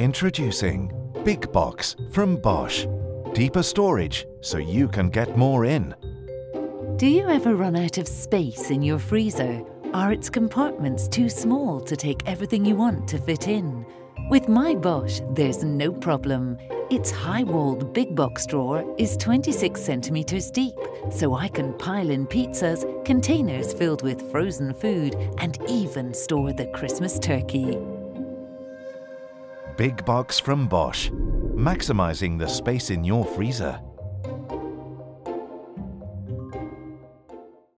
Introducing Big Box from Bosch. Deeper storage so you can get more in. Do you ever run out of space in your freezer? Are its compartments too small to take everything you want to fit in? With my Bosch, there's no problem. Its high-walled big box drawer is 26 centimeters deep, so I can pile in pizzas, containers filled with frozen food, and even store the Christmas turkey. Big Box from Bosch. Maximizing the space in your freezer.